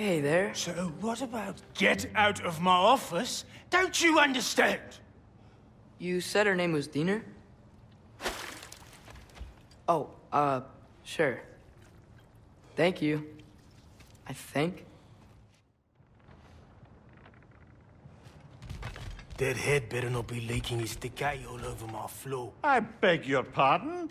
Hey there. So what about get out of my office? Don't you understand? You said her name was Diener? Oh, uh, sure. Thank you. I think. That head better not be leaking his decay all over my floor. I beg your pardon?